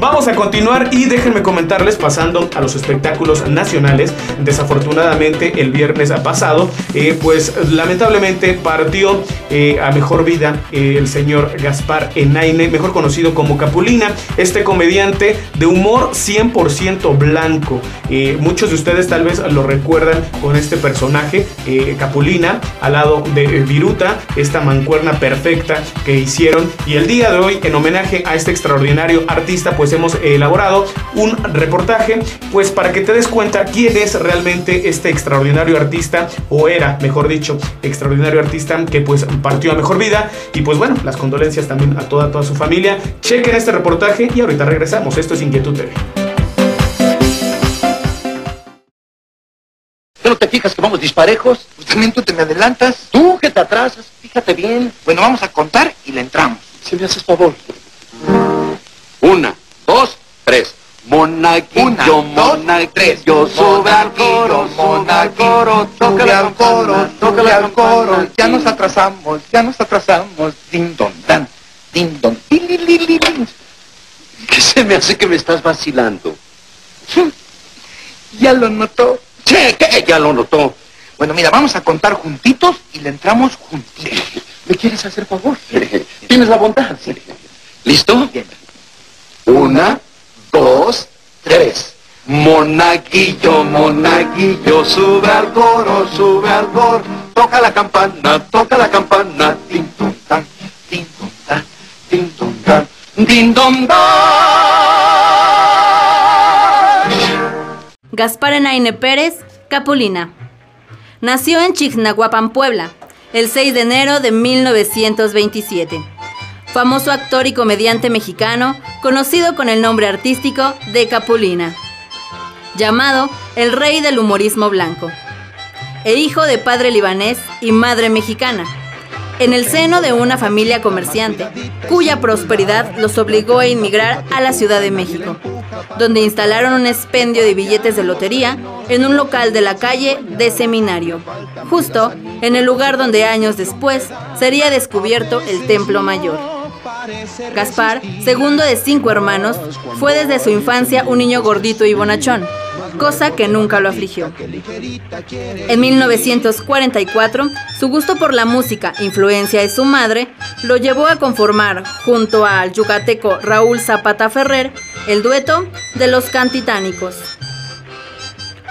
Vamos a continuar y déjenme comentarles pasando a los espectáculos nacionales. Desafortunadamente el viernes pasado, eh, pues lamentablemente partió eh, a mejor vida eh, el señor Gaspar Enaine, mejor conocido como Capulina, este comediante de humor 100% blanco. muchos de ustedes tal vez lo recuerdan con este personaje, Capulina, al lado de Viruta, esta mancuerna perfecta que hicieron. Y el día de hoy, en homenaje a este extraordinario artista, pues hemos elaborado un reportaje, pues para que te des cuenta quién es realmente este extraordinario artista, o era, mejor dicho, extraordinario artista que pues partió a mejor vida. Y pues bueno, las condolencias también a toda, toda su familia. Chequen este reportaje y ahorita regresamos. Esto es Inquietud TV. ¿Qué no te fijas que vamos disparejos? Pues también tú te me adelantas. Tú que te atrasas, fíjate bien. Bueno, vamos a contar y le entramos. Si me haces favor. Monaguillo, sube al coro, sube al coro, sube al coro, toca al coro, ya nos atrasamos, ya nos atrasamos, din don dan, din don, ¿Qué se me hace que me estás vacilando? Ya lo notó. ¿Qué? ¿Qué? Ya lo notó. Bueno, mira, vamos a contar juntitos y le entramos juntitos. ¿Me quieres hacer favor? Tienes la bondad. ¿Listo? Bien. Una, dos, tres. Monaguillo, monaguillo, sube al coro, sube al coro. Toca la campana, toca la campana. Tin, ton, tan, tin, ton, tan, tin, Gaspar Enaine Pérez, Capulina. Nació en Chignahuapan, Puebla, el 6 de enero de 1927 famoso actor y comediante mexicano, conocido con el nombre artístico de Capulina, llamado el rey del humorismo blanco, e hijo de padre libanés y madre mexicana, en el seno de una familia comerciante, cuya prosperidad los obligó a inmigrar a la Ciudad de México, donde instalaron un expendio de billetes de lotería en un local de la calle de Seminario, justo en el lugar donde años después sería descubierto el Templo Mayor. Gaspar, segundo de cinco hermanos, fue desde su infancia un niño gordito y bonachón, cosa que nunca lo afligió. En 1944, su gusto por la música, influencia de su madre, lo llevó a conformar, junto al yucateco Raúl Zapata Ferrer, el dueto de los Cantitánicos.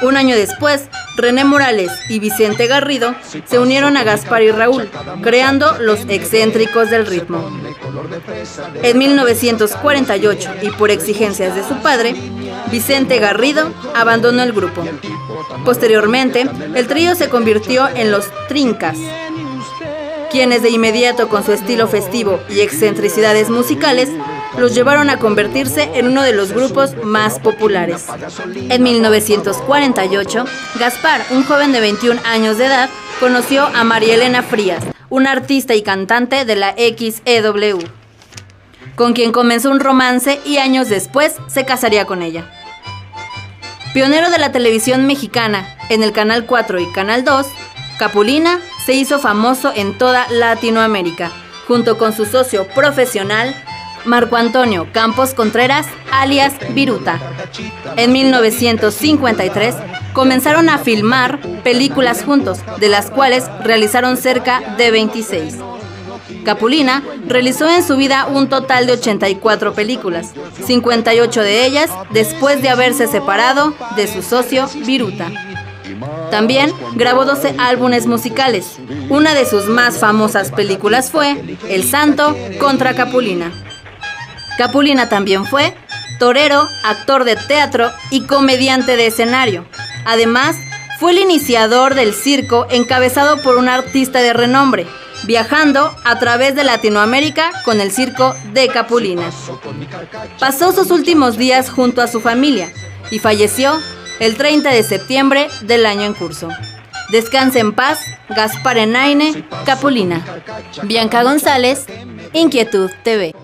Un año después, René Morales y Vicente Garrido se unieron a Gaspar y Raúl, creando los excéntricos del ritmo. En 1948, y por exigencias de su padre, Vicente Garrido abandonó el grupo. Posteriormente, el trío se convirtió en los Trincas, quienes de inmediato con su estilo festivo y excentricidades musicales los llevaron a convertirse en uno de los grupos más populares. En 1948, Gaspar, un joven de 21 años de edad, conoció a María Elena Frías, una artista y cantante de la XEW, con quien comenzó un romance y años después se casaría con ella. Pionero de la televisión mexicana en el Canal 4 y Canal 2, Capulina se hizo famoso en toda Latinoamérica, junto con su socio profesional Marco Antonio Campos Contreras, alias Viruta. En 1953 comenzaron a filmar películas juntos, de las cuales realizaron cerca de 26. Capulina realizó en su vida un total de 84 películas, 58 de ellas después de haberse separado de su socio Viruta. También grabó 12 álbumes musicales. Una de sus más famosas películas fue El Santo contra Capulina. Capulina también fue torero, actor de teatro y comediante de escenario. Además, fue el iniciador del circo encabezado por un artista de renombre, viajando a través de Latinoamérica con el circo de Capulina. Pasó sus últimos días junto a su familia y falleció el 30 de septiembre del año en curso. Descanse en paz, Gaspar Enaine, Capulina. Bianca González, Inquietud TV.